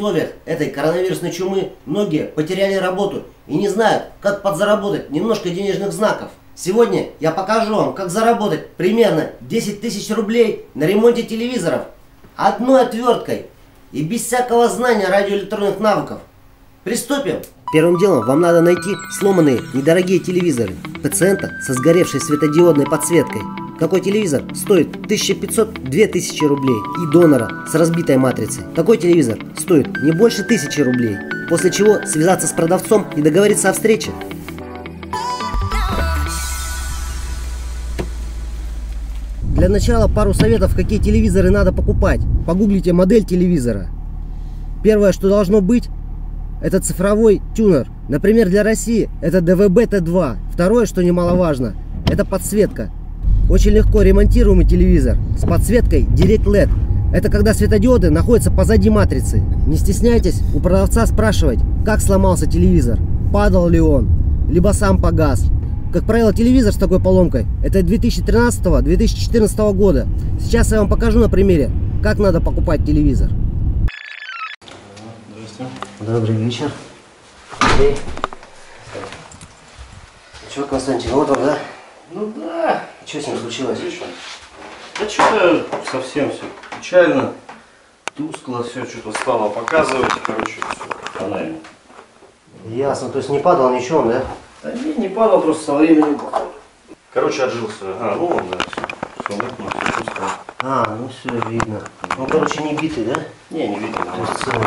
условиях этой коронавирусной чумы многие потеряли работу и не знают, как подзаработать немножко денежных знаков. Сегодня я покажу вам, как заработать примерно 10 тысяч рублей на ремонте телевизоров одной отверткой и без всякого знания радиоэлектронных навыков. Приступим! Первым делом вам надо найти сломанные недорогие телевизоры пациента со сгоревшей светодиодной подсветкой. Такой телевизор стоит 1500-2000 рублей и донора с разбитой матрицей. Такой телевизор стоит не больше 1000 рублей. После чего связаться с продавцом и договориться о встрече. Для начала пару советов, какие телевизоры надо покупать. Погуглите модель телевизора. Первое, что должно быть, это цифровой тюнер. Например, для России это DVB-T2. Второе, что немаловажно, это подсветка. Очень легко ремонтируемый телевизор с подсветкой Direct LED. Это когда светодиоды находятся позади матрицы. Не стесняйтесь у продавца спрашивать, как сломался телевизор, падал ли он, либо сам погас. Как правило, телевизор с такой поломкой это 2013-2014 года. Сейчас я вам покажу на примере, как надо покупать телевизор. Добрый вечер. Андрей. Чего, Константин, вот он, да? Ну да. Что с ним случилось? Да что-то совсем все печально, тускло, все что-то стало показывать, короче, все тонально. Ясно, то есть не падал ничего, да? Да не, не падал, просто со временем. Короче, отжился. А, ну да, все. Все, мутно, все тускло. А, ну все видно. Ну, короче, не битый, да? Не, не видно. То есть целый.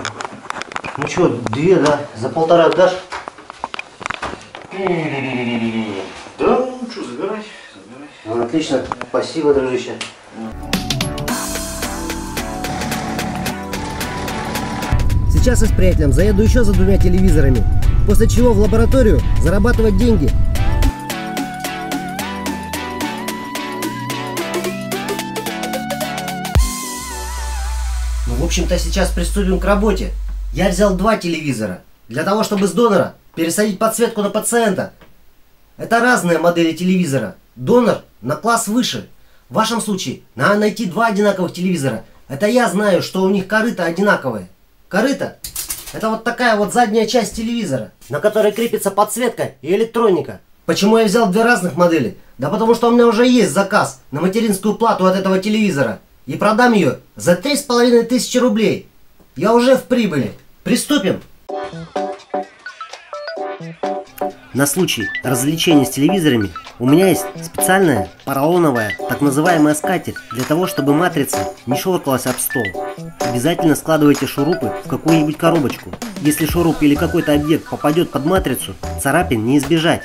Ну что, две, да? За полтора отдашь? Да, ну что, забирай, забирай. Ну, отлично. Спасибо, дружище. Сейчас я с приятелем заеду еще за двумя телевизорами, после чего в лабораторию зарабатывать деньги. Ну, в общем-то, сейчас приступим к работе. Я взял два телевизора для того, чтобы с донора пересадить подсветку на пациента. Это разные модели телевизора. Донор на класс выше. В вашем случае надо найти два одинаковых телевизора. Это я знаю, что у них корыто одинаковые. Корыто – это вот такая вот задняя часть телевизора, на которой крепится подсветка и электроника. Почему я взял две разных модели? Да потому что у меня уже есть заказ на материнскую плату от этого телевизора. И продам ее за три с половиной тысячи рублей. Я уже в прибыли. Приступим. На случай развлечения с телевизорами у меня есть специальная поролоновая, так называемая скатерть, для того, чтобы матрица не шоркалась об стол. Обязательно складывайте шурупы в какую-нибудь коробочку. Если шуруп или какой-то объект попадет под матрицу, царапин не избежать.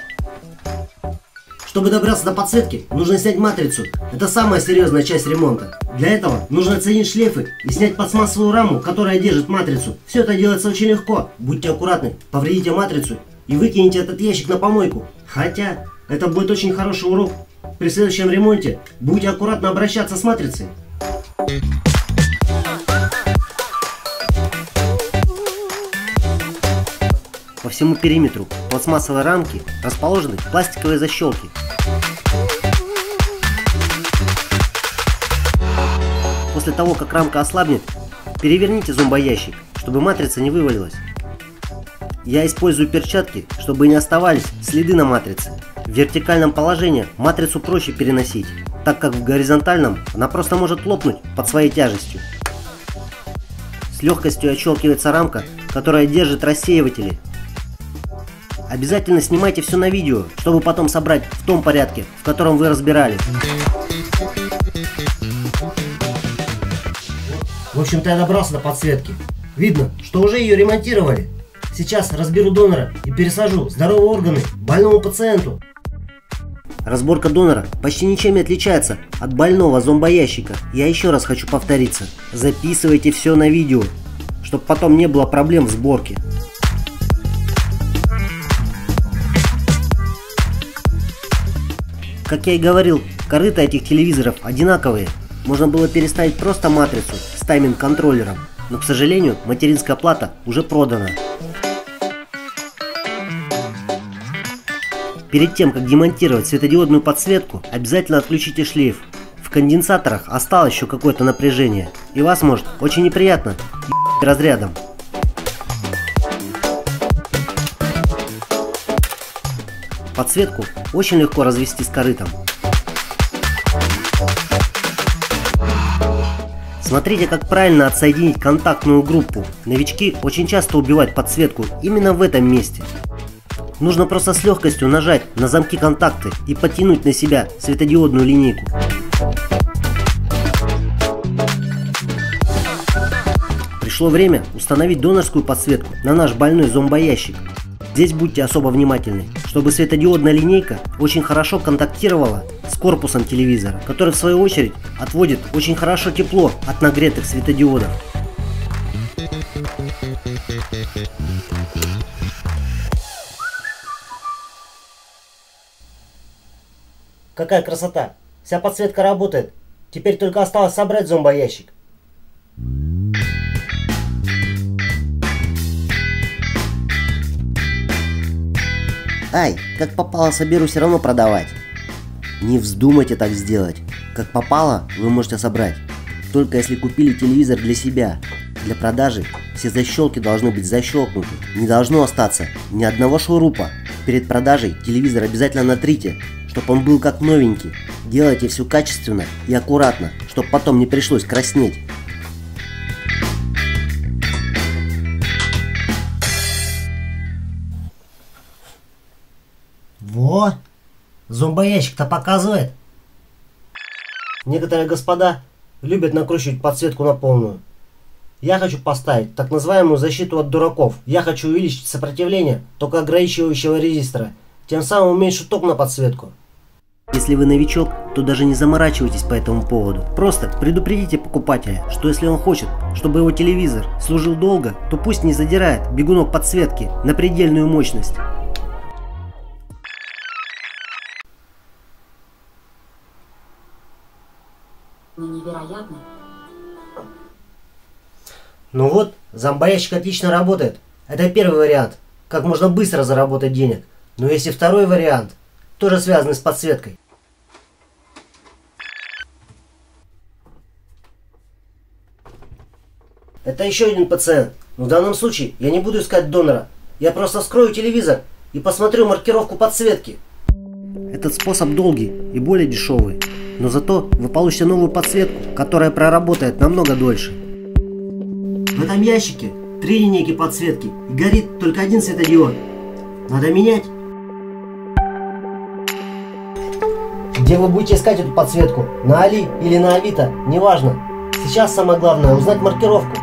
Чтобы добраться до подсветки, нужно снять матрицу. Это самая серьезная часть ремонта. Для этого нужно оценить шлейфы и снять пластмассовую раму, которая держит матрицу. Все это делается очень легко. Будьте аккуратны, повредите матрицу и выкинете этот ящик на помойку. Хотя, это будет очень хороший урок. При следующем ремонте будьте аккуратно обращаться с матрицей. По всему периметру пластмассовой рамки расположены пластиковые защелки. После того, как рамка ослабнет, переверните зомбоящик, чтобы матрица не вывалилась. Я использую перчатки, чтобы не оставались следы на матрице. В вертикальном положении матрицу проще переносить, так как в горизонтальном она просто может лопнуть под своей тяжестью. С легкостью отщелкивается рамка, которая держит рассеиватели. Обязательно снимайте все на видео, чтобы потом собрать в том порядке, в котором вы разбирали. Общем-то я добрался до подсветки. Видно, что уже ее ремонтировали. Сейчас разберу донора и пересажу здоровые органы больному пациенту. Разборка донора почти ничем не отличается от больного зомбоящика. Я еще раз хочу повториться. Записывайте все на видео, чтобы потом не было проблем в сборке. Как я и говорил, корыта этих телевизоров одинаковые. Можно было переставить просто матрицу с тайминг-контроллером, но, к сожалению, материнская плата уже продана. Перед тем, как демонтировать светодиодную подсветку, обязательно отключите шлейф. В конденсаторах осталось еще какое-то напряжение, и вас может очень неприятно разрядом. Подсветку очень легко развести с корытом. Смотрите, как правильно отсоединить контактную группу. Новички очень часто убивают подсветку именно в этом месте. Нужно просто с легкостью нажать на замки контакты и потянуть на себя светодиодную линейку. Пришло время установить донорскую подсветку на наш больной зомбоящик. Здесь будьте особо внимательны, чтобы светодиодная линейка очень хорошо контактировала с корпусом телевизора, который в свою очередь отводит очень хорошо тепло от нагретых светодиодов. Какая красота! Вся подсветка работает. Теперь только осталось собрать зомбоящик. Ай, как попало соберу все равно продавать. Не вздумайте так сделать. Как попало, вы можете собрать. Только если купили телевизор для себя. Для продажи все защелки должны быть защелкнуты. Не должно остаться ни одного шурупа. Перед продажей телевизор обязательно натрите, чтобы он был как новенький. Делайте все качественно и аккуратно, чтобы потом не пришлось краснеть. Зомбоящик-то показывает. Некоторые господа любят накручивать подсветку на полную. Я хочу поставить так называемую защиту от дураков. Я хочу увеличить сопротивление только ограничивающего резистора. Тем самым уменьшу ток на подсветку. Если вы новичок, то даже не заморачивайтесь по этому поводу. Просто предупредите покупателя, что если он хочет, чтобы его телевизор служил долго, то пусть не задирает бегунок подсветки на предельную мощность. Но невероятно. Ну вот, зомбоящик отлично работает. Это первый вариант, как можно быстро заработать денег. Но есть и второй вариант, тоже связанный с подсветкой. Это еще один пациент. Но в данном случае я не буду искать донора. Я просто вскрою телевизор и посмотрю маркировку подсветки. Этот способ долгий и более дешевый но зато вы получите новую подсветку, которая проработает намного дольше. В этом ящике три линейки подсветки и горит только один светодиод. Надо менять. Где вы будете искать эту подсветку? На Али или на Авито? Неважно. Сейчас самое главное узнать маркировку.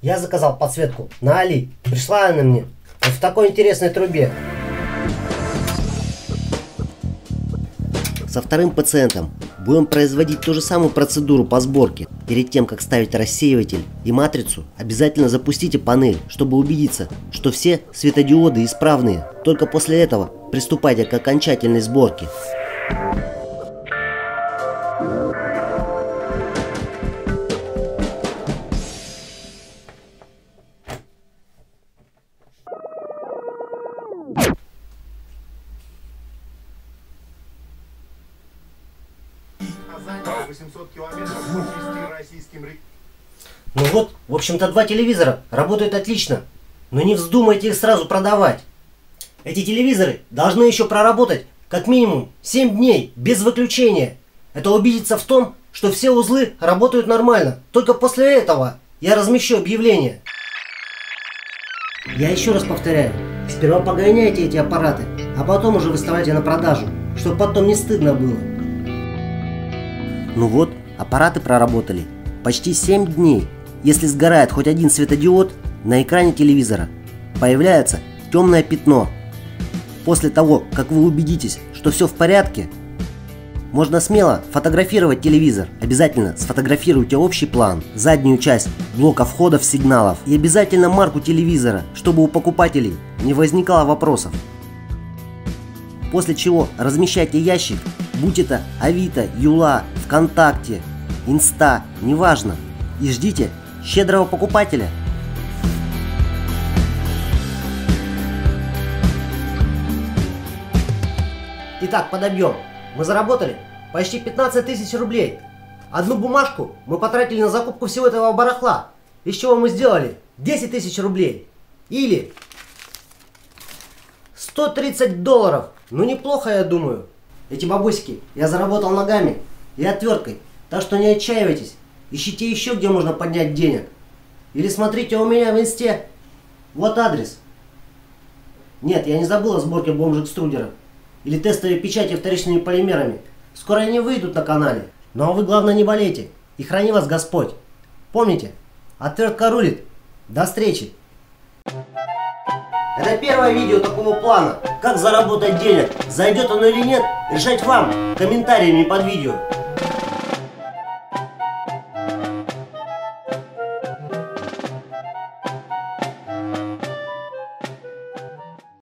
Я заказал подсветку на Али. Пришла она мне вот в такой интересной трубе. Со вторым пациентом будем производить ту же самую процедуру по сборке. Перед тем, как ставить рассеиватель и матрицу, обязательно запустите панель, чтобы убедиться, что все светодиоды исправные. Только после этого приступайте к окончательной сборке. Ну вот, в общем-то, два телевизора работают отлично. Но не вздумайте их сразу продавать. Эти телевизоры должны еще проработать как минимум 7 дней, без выключения. Это убедиться в том, что все узлы работают нормально. Только после этого я размещу объявление. Я еще раз повторяю. Сперва погоняйте эти аппараты, а потом уже выставляйте на продажу, чтобы потом не стыдно было. Ну вот, аппараты проработали. Почти 7 дней. Если сгорает хоть один светодиод, на экране телевизора появляется темное пятно. После того, как вы убедитесь, что все в порядке, можно смело фотографировать телевизор. Обязательно сфотографируйте общий план, заднюю часть блока входов сигналов и обязательно марку телевизора, чтобы у покупателей не возникало вопросов. После чего размещайте ящик, будь это Авито, Юла, ВКонтакте, Инста, неважно, и ждите щедрого покупателя. Итак, подобьем. Мы заработали почти 15 тысяч рублей. Одну бумажку мы потратили на закупку всего этого барахла. Из чего мы сделали 10 тысяч рублей. Или 130 долларов. Ну неплохо, я думаю. Эти бабусики я заработал ногами и отверткой. Так что не отчаивайтесь. Ищите еще, где можно поднять денег. Или смотрите у меня в инсте. Вот адрес. Нет, я не забыл о сборке бомж-экструдеров. Или тестовой печати вторичными полимерами. Скоро они выйдут на канале. Ну а вы главное не болейте. И храни вас Господь. Помните, отвертка рулит. До встречи. Это первое видео такого плана. Как заработать денег. Зайдет оно или нет, решать вам комментариями под видео.